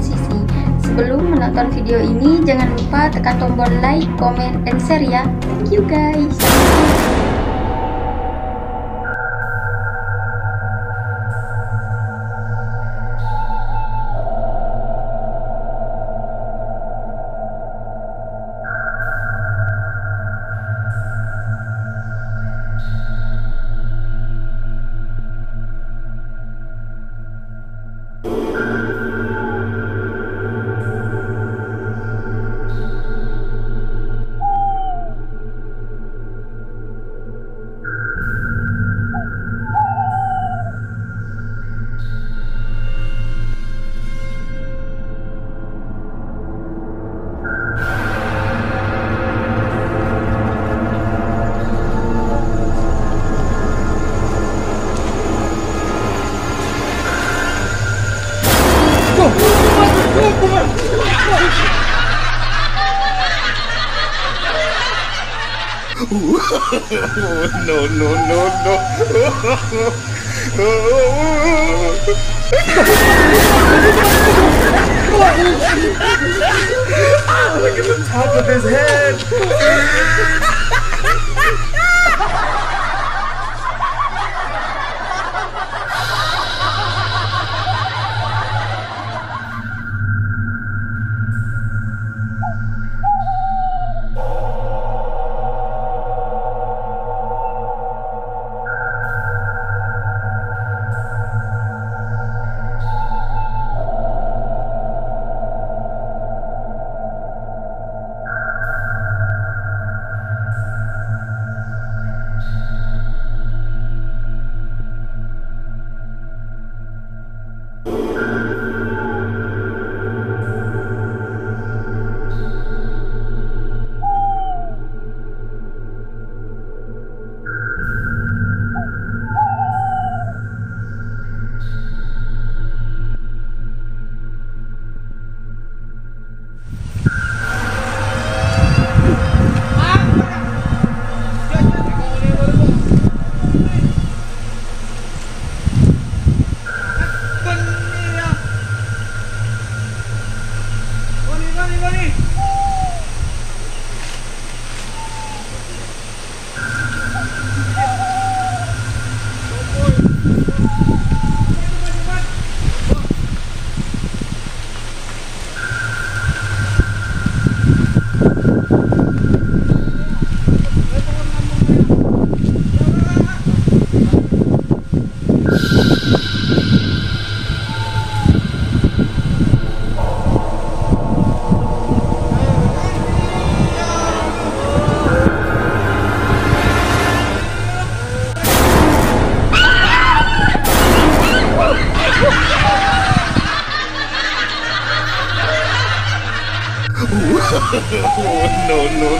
channel 4 Sisi. Sebelum menonton video ini, jangan lupa tekan tombol like, comment, dan share ya. Thank you guys. no, no, no, no. Look at the top of his head.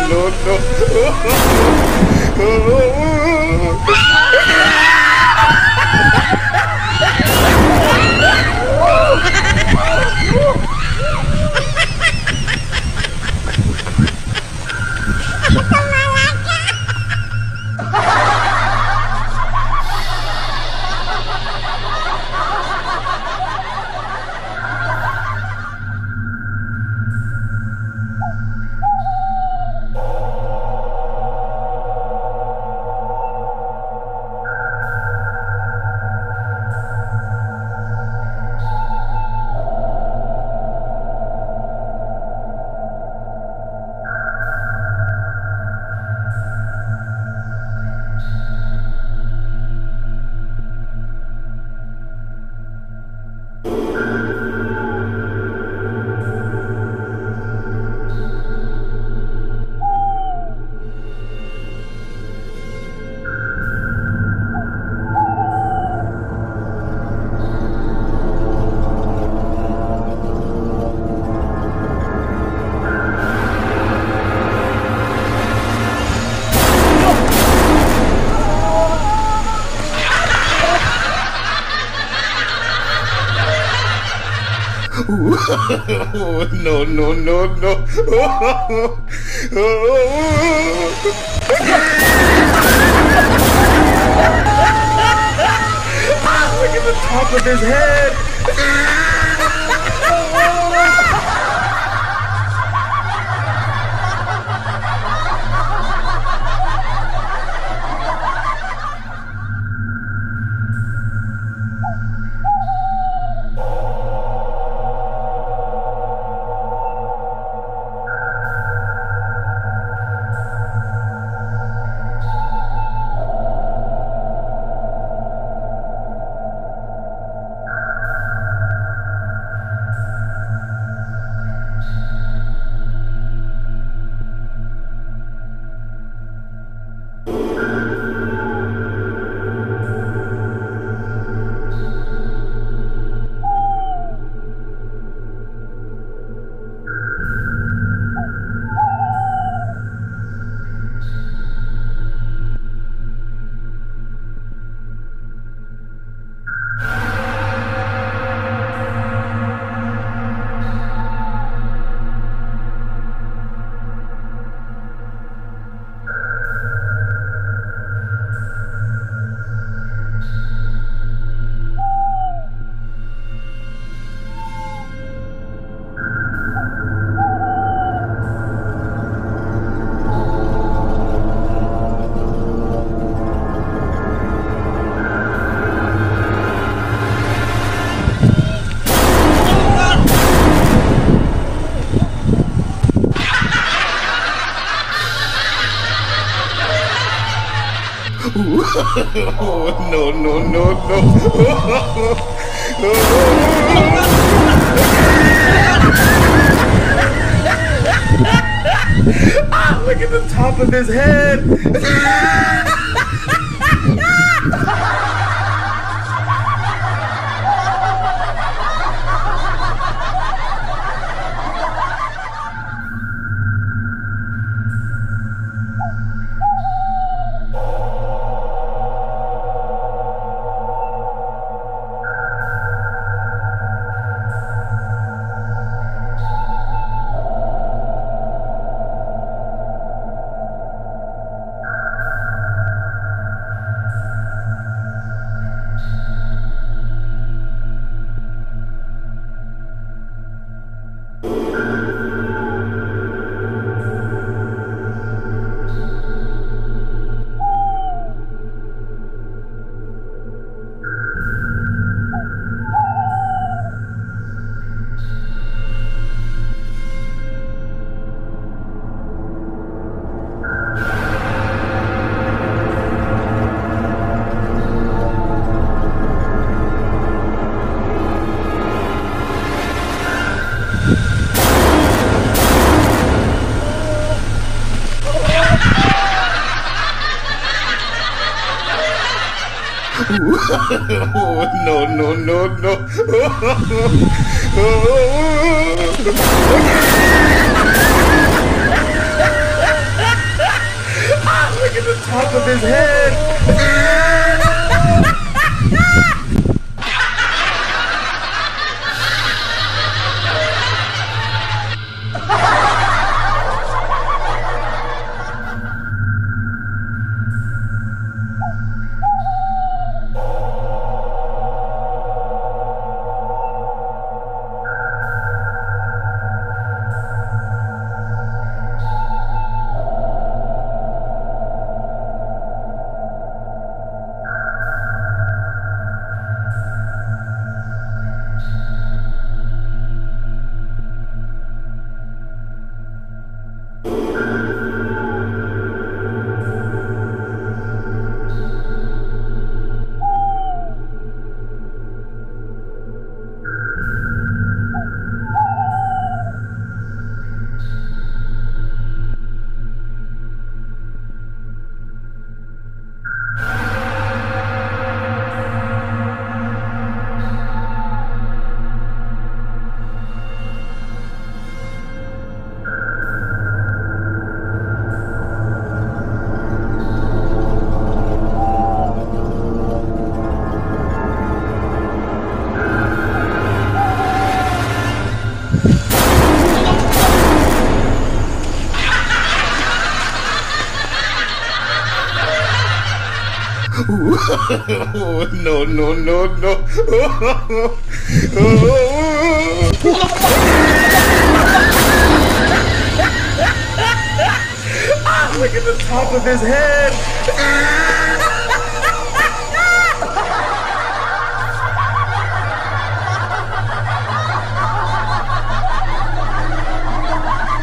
No, no, no, no. no, no, no. Look at the top of his head. Oh, no, no, no, no. ah, look at the top of his head. oh, no, no, no, no. ah, look at the top of his head. Oh, no, no, no, no. ah, look at the top of his head.